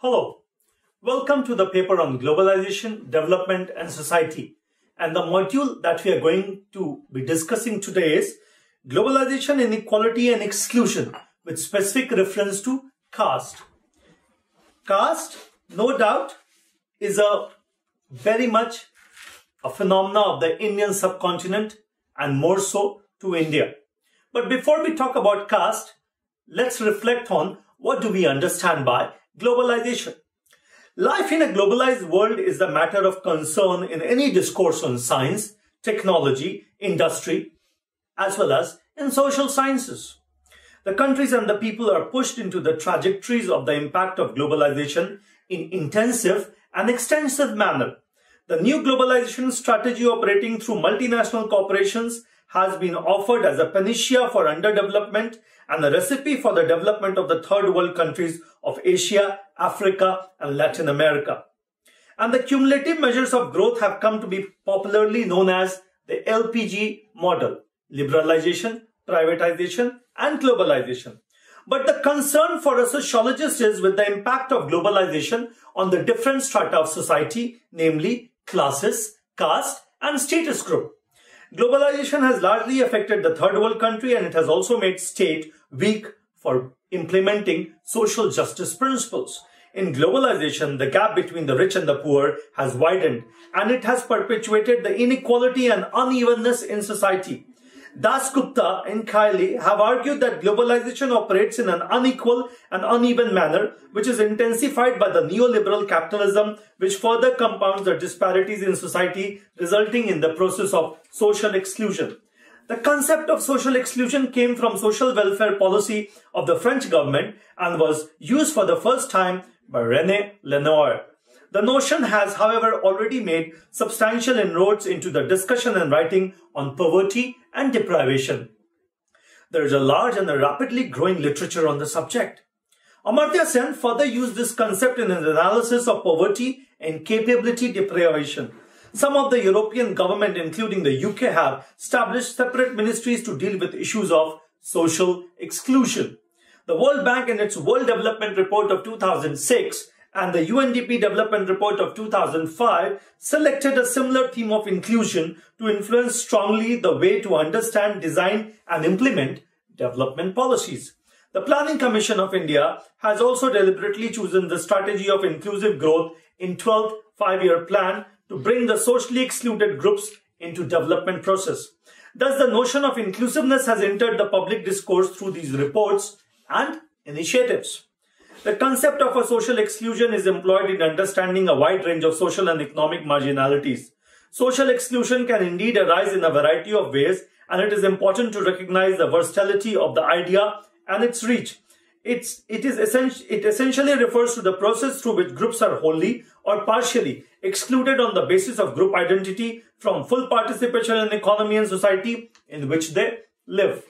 Hello, welcome to the paper on globalization, development and society. And the module that we are going to be discussing today is globalization, inequality and exclusion with specific reference to caste. Caste, no doubt, is a very much a phenomena of the Indian subcontinent and more so to India. But before we talk about caste, let's reflect on what do we understand by globalization. Life in a globalized world is a matter of concern in any discourse on science, technology, industry, as well as in social sciences. The countries and the people are pushed into the trajectories of the impact of globalization in intensive and extensive manner. The new globalization strategy operating through multinational corporations has been offered as a panacea for underdevelopment and a recipe for the development of the third world countries of Asia, Africa, and Latin America. And the cumulative measures of growth have come to be popularly known as the LPG model, liberalization, privatization, and globalization. But the concern for a sociologist is with the impact of globalization on the different strata of society, namely classes, caste, and status group. Globalization has largely affected the third world country and it has also made state weak for implementing social justice principles. In globalization, the gap between the rich and the poor has widened and it has perpetuated the inequality and unevenness in society. Dasgupta and Kiely have argued that globalization operates in an unequal and uneven manner, which is intensified by the neoliberal capitalism, which further compounds the disparities in society, resulting in the process of social exclusion. The concept of social exclusion came from social welfare policy of the French government and was used for the first time by René Lenoir. The notion has, however, already made substantial inroads into the discussion and writing on poverty and deprivation. There is a large and a rapidly growing literature on the subject. Amartya Sen further used this concept in his analysis of poverty and capability deprivation. Some of the European government, including the UK, have established separate ministries to deal with issues of social exclusion. The World Bank in its World Development Report of 2006 and the UNDP Development Report of 2005 selected a similar theme of inclusion to influence strongly the way to understand, design and implement development policies. The Planning Commission of India has also deliberately chosen the strategy of inclusive growth in 12th five-year plan to bring the socially excluded groups into development process. Thus, the notion of inclusiveness has entered the public discourse through these reports and initiatives. The concept of a social exclusion is employed in understanding a wide range of social and economic marginalities. Social exclusion can indeed arise in a variety of ways and it is important to recognize the versatility of the idea and its reach. It's, it, is essentially, it essentially refers to the process through which groups are wholly or partially excluded on the basis of group identity from full participation in the economy and society in which they live.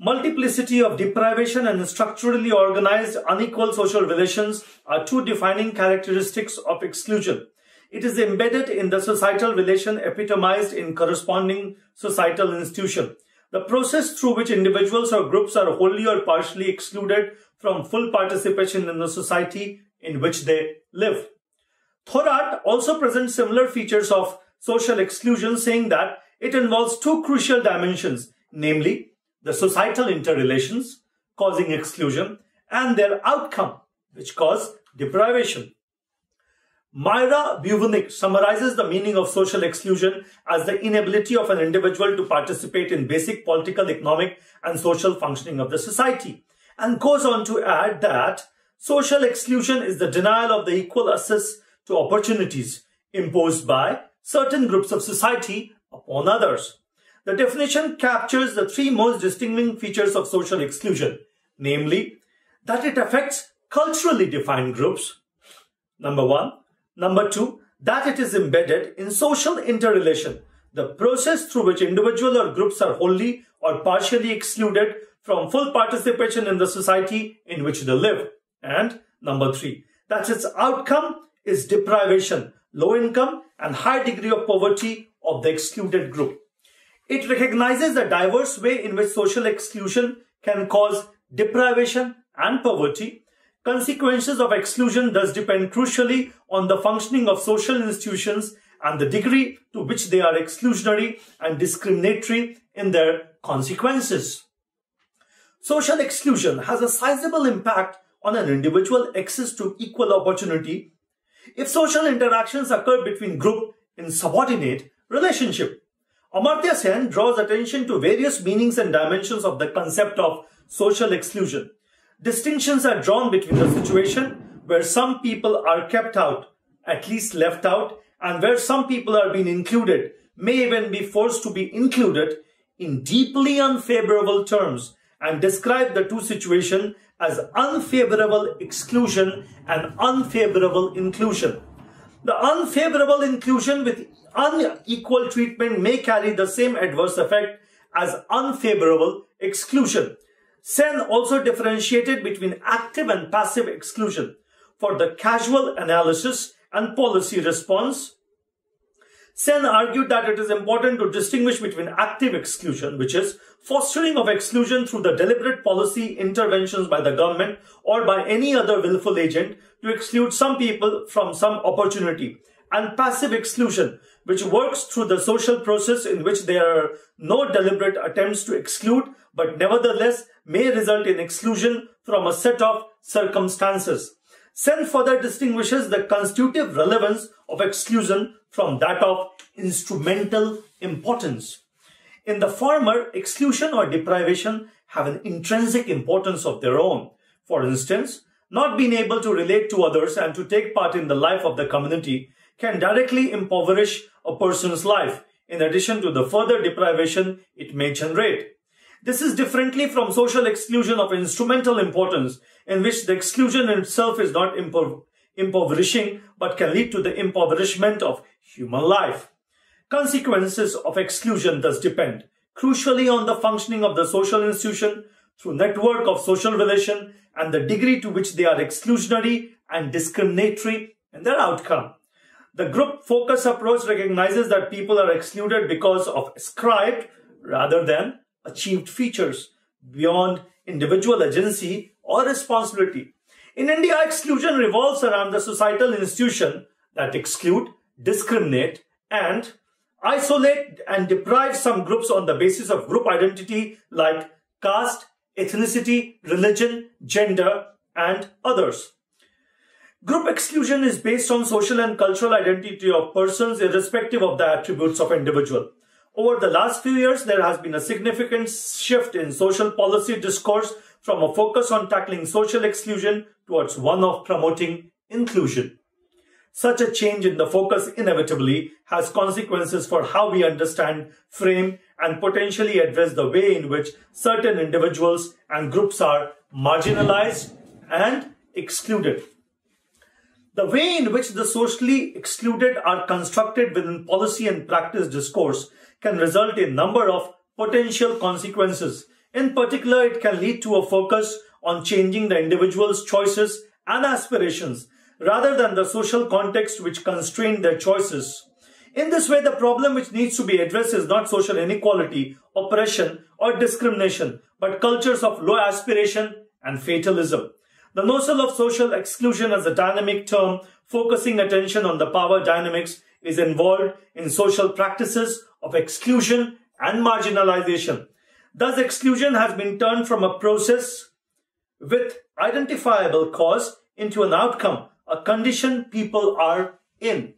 Multiplicity of deprivation and structurally organized unequal social relations are two defining characteristics of exclusion. It is embedded in the societal relation epitomized in corresponding societal institution. The process through which individuals or groups are wholly or partially excluded from full participation in the society in which they live. Thorat also presents similar features of social exclusion, saying that it involves two crucial dimensions, namely the societal interrelations causing exclusion and their outcome which cause deprivation. Mayra Buvinic summarizes the meaning of social exclusion as the inability of an individual to participate in basic political, economic, and social functioning of the society, and goes on to add that social exclusion is the denial of the equal access to opportunities imposed by certain groups of society upon others. The definition captures the three most distinguishing features of social exclusion, namely, that it affects culturally defined groups, number one. Number two, that it is embedded in social interrelation, the process through which individual or groups are wholly or partially excluded from full participation in the society in which they live. And number three, that its outcome is deprivation, low income and high degree of poverty of the excluded group. It recognizes the diverse way in which social exclusion can cause deprivation and poverty, Consequences of exclusion thus depend crucially on the functioning of social institutions and the degree to which they are exclusionary and discriminatory in their consequences. Social exclusion has a sizable impact on an individual access to equal opportunity if social interactions occur between group in subordinate relationship. Amartya Sen draws attention to various meanings and dimensions of the concept of social exclusion. Distinctions are drawn between the situation where some people are kept out, at least left out, and where some people are being included, may even be forced to be included in deeply unfavorable terms and describe the two situations as unfavorable exclusion and unfavorable inclusion. The unfavorable inclusion with unequal treatment may carry the same adverse effect as unfavorable exclusion. Sen also differentiated between active and passive exclusion. For the casual analysis and policy response, Sen argued that it is important to distinguish between active exclusion, which is fostering of exclusion through the deliberate policy interventions by the government or by any other willful agent to exclude some people from some opportunity, and passive exclusion, which works through the social process in which there are no deliberate attempts to exclude, but nevertheless may result in exclusion from a set of circumstances. Sen further distinguishes the constitutive relevance of exclusion from that of instrumental importance. In the former, exclusion or deprivation have an intrinsic importance of their own. For instance, not being able to relate to others and to take part in the life of the community can directly impoverish a person's life, in addition to the further deprivation it may generate. This is differently from social exclusion of instrumental importance, in which the exclusion itself is not impo impoverishing, but can lead to the impoverishment of human life. Consequences of exclusion thus depend crucially on the functioning of the social institution through network of social relation and the degree to which they are exclusionary and discriminatory in their outcome. The group focus approach recognizes that people are excluded because of ascribed rather than achieved features beyond individual agency or responsibility. In India, exclusion revolves around the societal institution that exclude, discriminate, and isolate and deprive some groups on the basis of group identity like caste, ethnicity, religion, gender, and others. Group exclusion is based on social and cultural identity of persons irrespective of the attributes of individual. Over the last few years, there has been a significant shift in social policy discourse from a focus on tackling social exclusion towards one of promoting inclusion. Such a change in the focus inevitably has consequences for how we understand, frame, and potentially address the way in which certain individuals and groups are marginalized and excluded. The way in which the socially excluded are constructed within policy and practice discourse can result in a number of potential consequences. In particular, it can lead to a focus on changing the individual's choices and aspirations rather than the social context which constrain their choices. In this way, the problem which needs to be addressed is not social inequality, oppression, or discrimination, but cultures of low aspiration and fatalism. The notion of social exclusion as a dynamic term focusing attention on the power dynamics is involved in social practices of exclusion and marginalization. Thus, exclusion has been turned from a process with identifiable cause into an outcome, a condition people are in.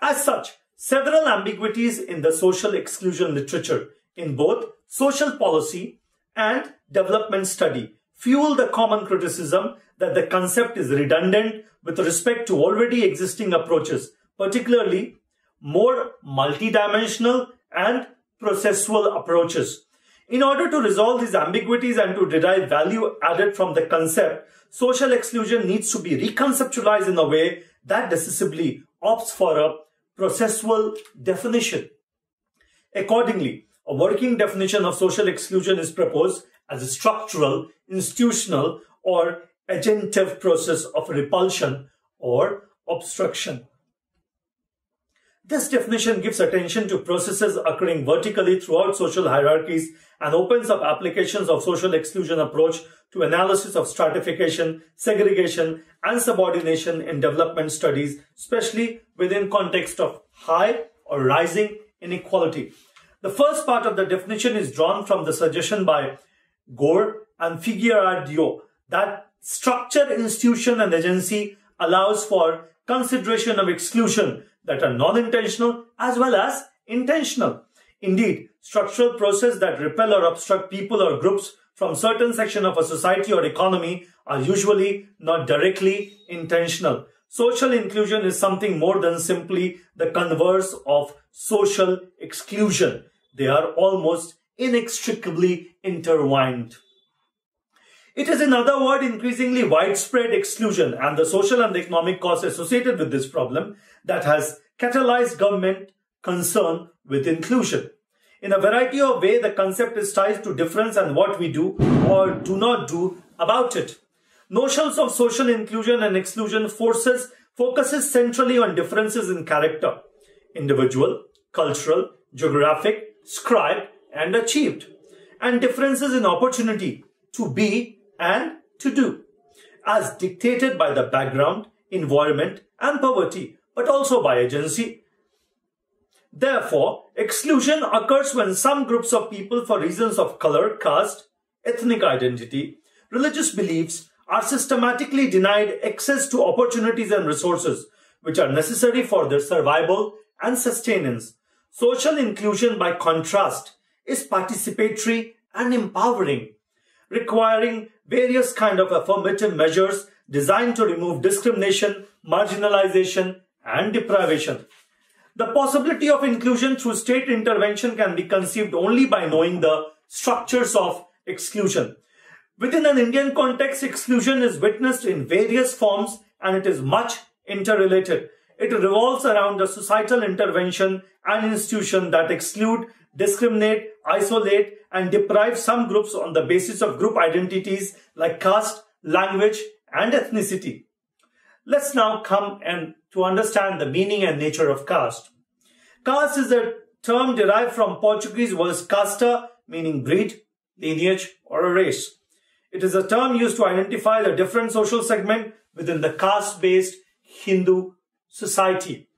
As such, several ambiguities in the social exclusion literature in both social policy and development study fuel the common criticism that the concept is redundant with respect to already existing approaches, particularly more multidimensional and processual approaches. In order to resolve these ambiguities and to derive value added from the concept, social exclusion needs to be reconceptualized in a way that decisively opts for a processual definition. Accordingly, a working definition of social exclusion is proposed as a structural, institutional, or agentive process of repulsion or obstruction. This definition gives attention to processes occurring vertically throughout social hierarchies and opens up applications of social exclusion approach to analysis of stratification, segregation, and subordination in development studies, especially within context of high or rising inequality. The first part of the definition is drawn from the suggestion by Gore and Figueiredo that structure, institution, and agency allows for consideration of exclusion that are non-intentional as well as intentional. Indeed, structural processes that repel or obstruct people or groups from certain section of a society or economy are usually not directly intentional. Social inclusion is something more than simply the converse of social exclusion. They are almost inextricably intertwined. It is, in other words, increasingly widespread exclusion and the social and economic costs associated with this problem that has catalyzed government concern with inclusion. In a variety of ways, the concept is tied to difference and what we do or do not do about it. Notions of social inclusion and exclusion forces focuses centrally on differences in character, individual, cultural, geographic, scribed, and achieved, and differences in opportunity to be and to do, as dictated by the background, environment, and poverty, but also by agency. Therefore, exclusion occurs when some groups of people, for reasons of color, caste, ethnic identity, religious beliefs, are systematically denied access to opportunities and resources which are necessary for their survival and sustenance. Social inclusion, by contrast, is participatory and empowering, requiring various kind of affirmative measures designed to remove discrimination, marginalization, and deprivation. The possibility of inclusion through state intervention can be conceived only by knowing the structures of exclusion. Within an Indian context, exclusion is witnessed in various forms and it is much interrelated. It revolves around the societal intervention and institution that exclude, discriminate, isolate, and deprive some groups on the basis of group identities like caste, language, and ethnicity. Let's now come and to understand the meaning and nature of caste. Caste is a term derived from Portuguese words casta, meaning breed, lineage, or a race. It is a term used to identify the different social segment within the caste-based Hindu society.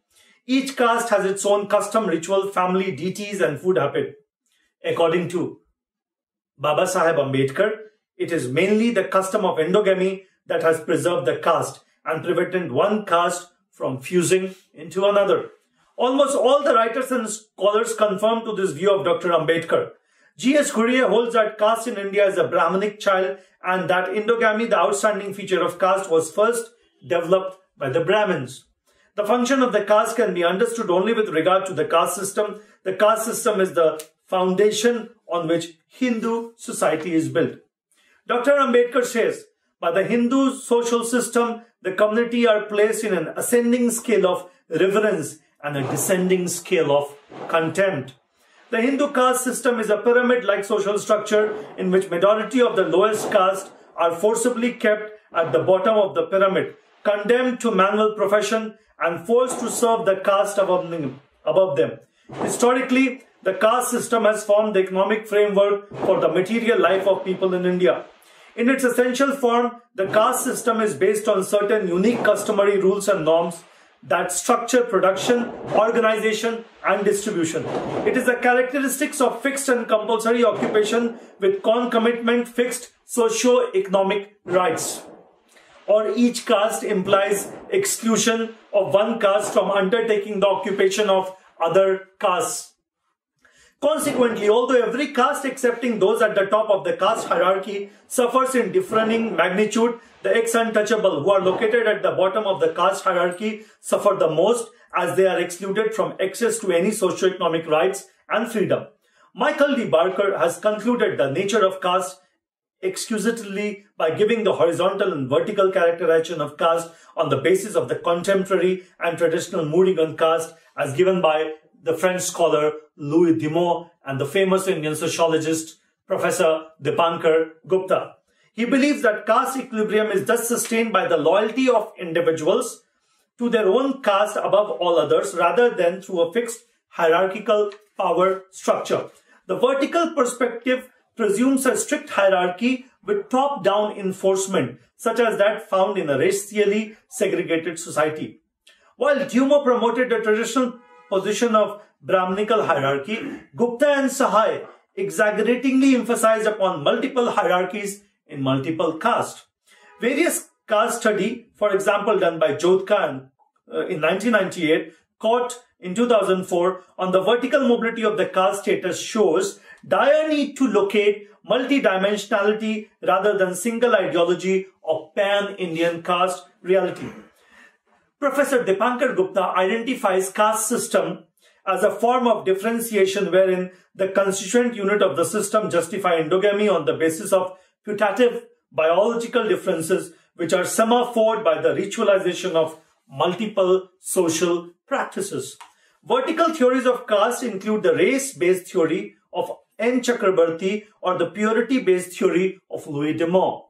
Each caste has its own custom, ritual, family, deities, and food habit. According to Baba Sahib Ambedkar, it is mainly the custom of endogamy that has preserved the caste and prevented one caste from fusing into another. Almost all the writers and scholars confirm to this view of Dr. Ambedkar. G.S. Ghurye holds that caste in India is a Brahmanic child and that endogamy, the outstanding feature of caste, was first developed by the Brahmins. The function of the caste can be understood only with regard to the caste system. The caste system is the foundation on which Hindu society is built. Dr. Ambedkar says, by the Hindu social system, the community are placed in an ascending scale of reverence and a descending scale of contempt. The Hindu caste system is a pyramid-like social structure in which majority of the lowest caste are forcibly kept at the bottom of the pyramid, condemned to manual profession and forced to serve the caste above them. Above them. Historically, the caste system has formed the economic framework for the material life of people in India. In its essential form, the caste system is based on certain unique customary rules and norms that structure production, organization, and distribution. It is the characteristics of fixed and compulsory occupation with concomitant fixed socio-economic rights. Or each caste implies exclusion of one caste from undertaking the occupation of other castes. Consequently, although every caste excepting those at the top of the caste hierarchy suffers in differing magnitude, the ex-untouchable who are located at the bottom of the caste hierarchy suffer the most as they are excluded from access to any socio-economic rights and freedom. Michael D. Barker has concluded the nature of caste exclusively by giving the horizontal and vertical characterization of caste on the basis of the contemporary and traditional mooding on caste as given by the French scholar Louis Dumont and the famous Indian sociologist Professor Dipankar Gupta. He believes that caste equilibrium is thus sustained by the loyalty of individuals to their own caste above all others rather than through a fixed hierarchical power structure. The vertical perspective presumes a strict hierarchy with top-down enforcement, such as that found in a racially segregated society. While Dumont promoted the traditional position of Brahminical hierarchy, Gupta and Sahai exaggeratingly emphasized upon multiple hierarchies in multiple castes. Various caste study, for example done by Jodhka uh, in 1998, caught in 2004 on the vertical mobility of the caste status shows dire need to locate multidimensionality rather than single ideology of pan-Indian caste reality. Professor Dipankar Gupta identifies caste system as a form of differentiation wherein the constituent unit of the system justify endogamy on the basis of putative biological differences which are semaphore by the ritualization of multiple social practices. Vertical theories of caste include the race-based theory of N. Chakrabarty or the purity-based theory of Louis Dumont.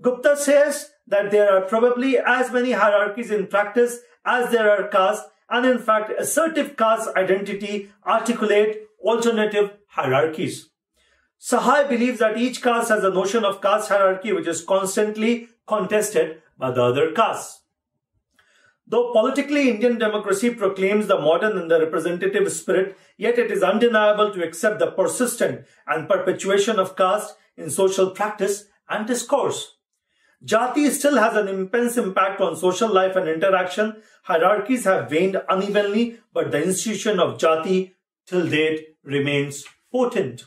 Gupta says that there are probably as many hierarchies in practice as there are castes and in fact assertive caste identity articulate alternative hierarchies. Sahai believes that each caste has a notion of caste hierarchy which is constantly contested by the other castes. Though politically Indian democracy proclaims the modern and the representative spirit, yet it is undeniable to accept the persistent and perpetuation of caste in social practice and discourse. Jati still has an immense impact on social life and interaction. Hierarchies have waned unevenly, but the institution of Jati till date remains potent.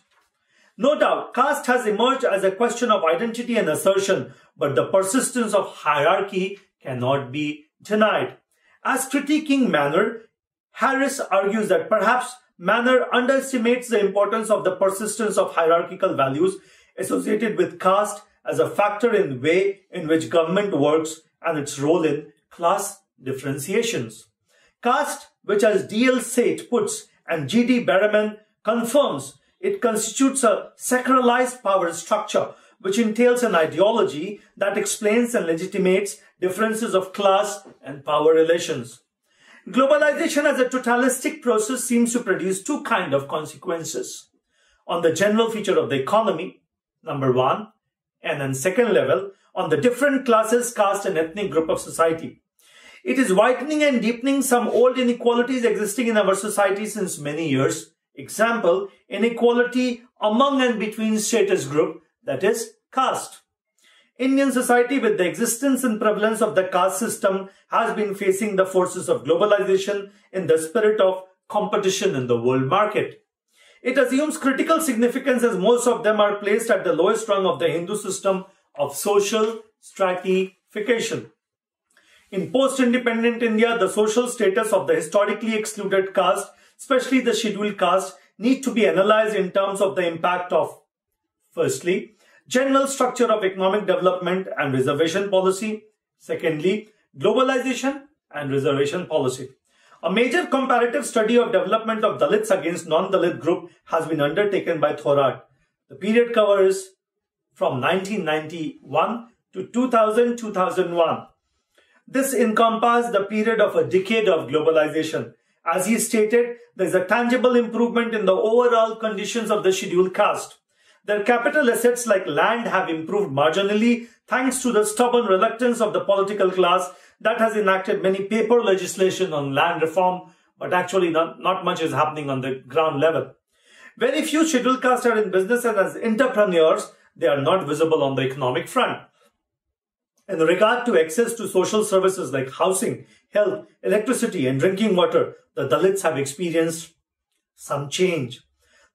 No doubt, caste has emerged as a question of identity and assertion, but the persistence of hierarchy cannot be denied. As critiquing Manor, Harriss argues that perhaps Manor underestimates the importance of the persistence of hierarchical values associated with caste as a factor in the way in which government works and its role in class differentiations. Caste, which as D.L. Sheth puts and G.D. Berreman confirms, it constitutes a sacralized power structure which entails an ideology that explains and legitimates differences of class and power relations. Globalization as a totalistic process seems to produce two kind of consequences. On the general feature of the economy, number one, and then second level, on the different classes, caste and ethnic group of society. It is whitening and deepening some old inequalities existing in our society since many years. Example, inequality among and between status group, that is caste. Indian society with the existence and prevalence of the caste system has been facing the forces of globalization in the spirit of competition in the world market. It assumes critical significance as most of them are placed at the lowest rung of the Hindu system of social stratification. In post-independent India, the social status of the historically excluded caste, especially the scheduled caste, need to be analyzed in terms of the impact of, firstly, general structure of economic development and reservation policy. Secondly, globalization and reservation policy. A major comparative study of development of Dalits against non-Dalit group has been undertaken by Thorat. The period covers from 1991 to 2000-2001. This encompasses the period of a decade of globalization. As he stated, there is a tangible improvement in the overall conditions of the scheduled caste. Their capital assets like land have improved marginally thanks to the stubborn reluctance of the political class that has enacted many paper legislation on land reform, but actually not, not much is happening on the ground level. Very few scheduled castes are in business and as entrepreneurs, they are not visible on the economic front. In regard to access to social services like housing, health, electricity, and drinking water, the Dalits have experienced some change.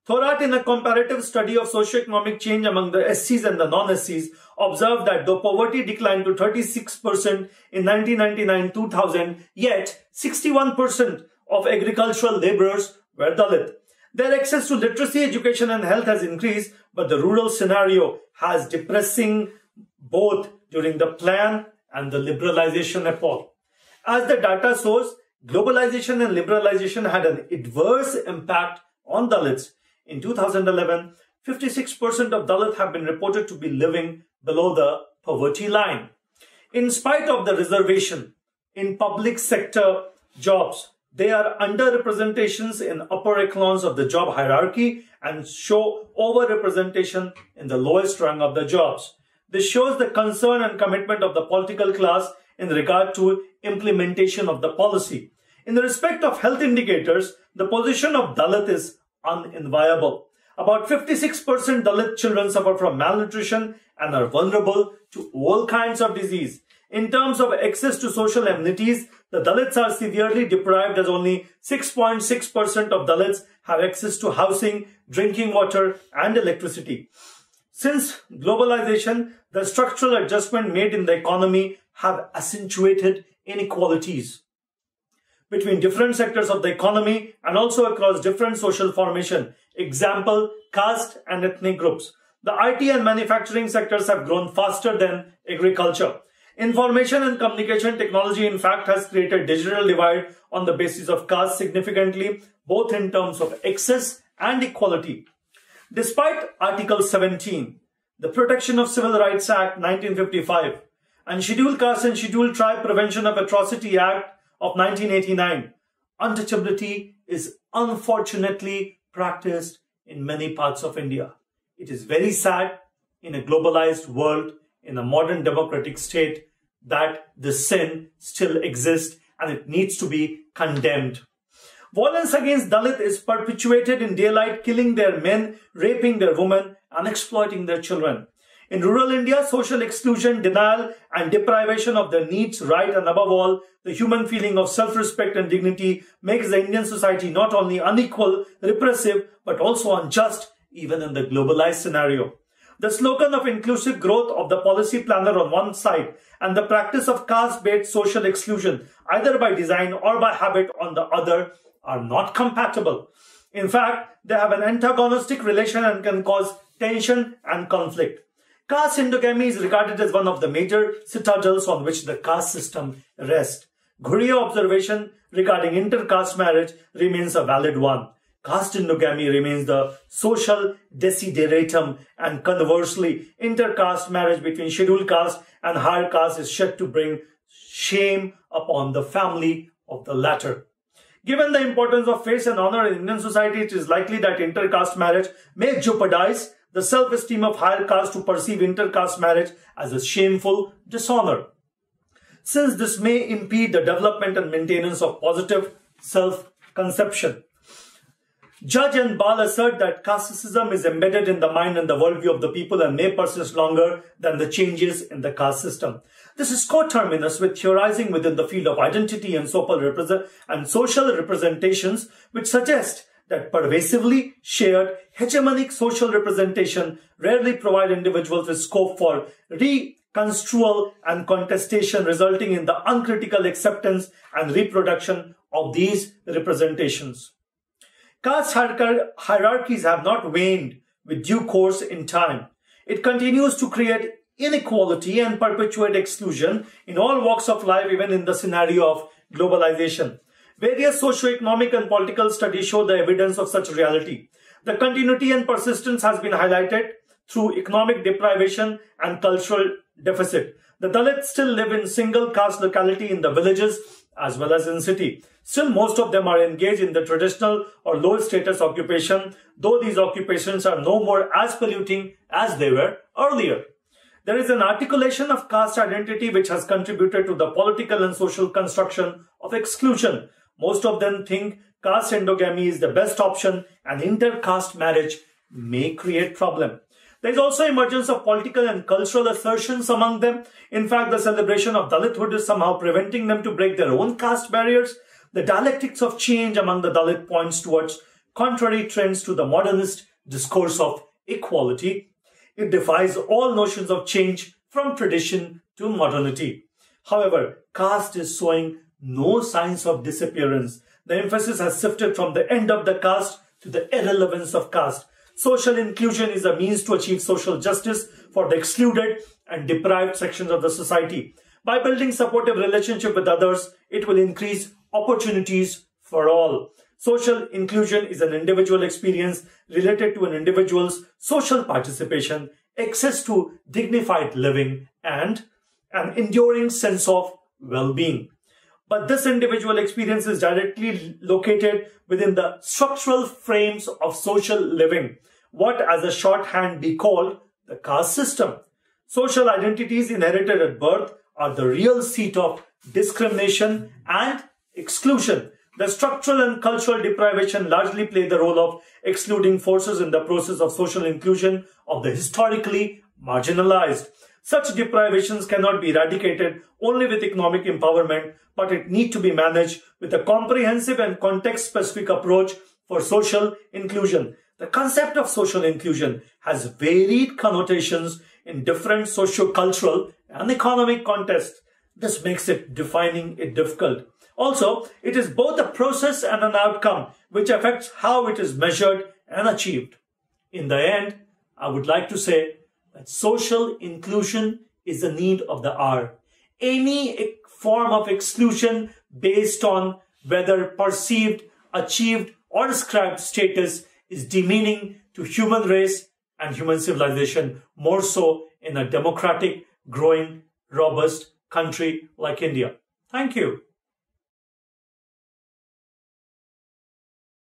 Thorat, in a comparative study of socio-economic change among the SCs and the non-SCs, observed that though poverty declined to 36% in 1999-2000, yet 61% of agricultural laborers were Dalit. Their access to literacy, education and health has increased, but the rural scenario has depressing both during the plan and the liberalization epoch. As the data shows, globalization and liberalization had an adverse impact on Dalits in 2011, 56% of Dalit have been reported to be living below the poverty line. In spite of the reservation in public sector jobs. They are underrepresentations in upper echelons of the job hierarchy and show overrepresentation in the lowest rung of the jobs. This shows the concern and commitment of the political class in regard to implementation of the policy. In the respect of health indicators, the position of Dalit is unenviable. About 56% Dalit children suffer from malnutrition and are vulnerable to all kinds of disease. In terms of access to social amenities, the Dalits are severely deprived as only 6.6% of Dalits have access to housing, drinking water and electricity. Since globalization, the structural adjustment made in the economy have accentuated inequalities between different sectors of the economy and also across different social formation. Example, caste and ethnic groups. The IT and manufacturing sectors have grown faster than agriculture. Information and communication technology, in fact, has created digital divide on the basis of caste significantly, both in terms of access and equality. Despite Article 17, the Protection of Civil Rights Act 1955, and Scheduled Caste and Scheduled Tribe Prevention of Atrocity Act of 1989, untouchability is unfortunately practiced in many parts of India. It is very sad in a globalized world, in a modern democratic state, that the sin still exists and it needs to be condemned. Violence against Dalit is perpetuated in daylight, killing their men, raping their women, and exploiting their children. In rural India, social exclusion, denial, and deprivation of their needs, right, and above all, the human feeling of self-respect and dignity makes the Indian society not only unequal, repressive, but also unjust, even in the globalized scenario. The slogan of inclusive growth of the policy planner on one side and the practice of caste-based social exclusion, either by design or by habit on the other, are not compatible. In fact, they have an antagonistic relation and can cause tension and conflict. Caste endogamy is regarded as one of the major citadels on which the caste system rests. Ghurye observation regarding intercaste marriage remains a valid one. Caste endogamy remains the social desideratum and conversely, intercaste marriage between scheduled caste and higher caste is said to bring shame upon the family of the latter. Given the importance of faith and honor in Indian society, it is likely that intercaste marriage may jeopardize the self-esteem of higher caste to perceive intercaste marriage as a shameful dishonor. Since this may impede the development and maintenance of positive self-conception. Judge and Bal assert that casteism is embedded in the mind and the worldview of the people and may persist longer than the changes in the caste system. This is coterminous with theorizing within the field of identity and social representations, which suggest that pervasively shared hegemonic social representation rarely provide individuals with scope for reconstrual and contestation resulting in the uncritical acceptance and reproduction of these representations. Caste hierarchies have not waned with due course in time. It continues to create inequality and perpetuate exclusion in all walks of life, even in the scenario of globalization. Various socio-economic and political studies show the evidence of such reality. The continuity and persistence has been highlighted through economic deprivation and cultural deficit. The Dalits still live in single caste locality in the villages as well as in city. Still, most of them are engaged in the traditional or low status occupation, though these occupations are no more as polluting as they were earlier. There is an articulation of caste identity which has contributed to the political and social construction of exclusion. Most of them think caste endogamy is the best option and intercaste marriage may create problem. There is also emergence of political and cultural assertions among them. In fact, the celebration of Dalithood is somehow preventing them to break their own caste barriers. The dialectics of change among the Dalit points towards contrary trends to the modernist discourse of equality. It defies all notions of change from tradition to modernity. However, caste is showing no signs of disappearance. The emphasis has shifted from the end of the caste to the irrelevance of caste. Social inclusion is a means to achieve social justice for the excluded and deprived sections of the society. By building supportive relationship with others, it will increase opportunities for all. Social inclusion is an individual experience related to an individual's social participation, access to dignified living, and an enduring sense of well-being. But this individual experience is directly located within the structural frames of social living, what as a shorthand be called the caste system. Social identities inherited at birth are the real seat of discrimination and exclusion. The structural and cultural deprivation largely play the role of excluding forces in the process of social inclusion of the historically marginalized. Such deprivations cannot be eradicated only with economic empowerment, but it need to be managed with a comprehensive and context-specific approach for social inclusion. The concept of social inclusion has varied connotations in different socio-cultural and economic contexts. This makes it defining it difficult. Also, it is both a process and an outcome which affects how it is measured and achieved. In the end, I would like to say that social inclusion is the need of the hour. Any form of exclusion based on whether perceived, achieved, or ascribed status is demeaning to human race and human civilization, more so in a democratic, growing, robust country like India. Thank you.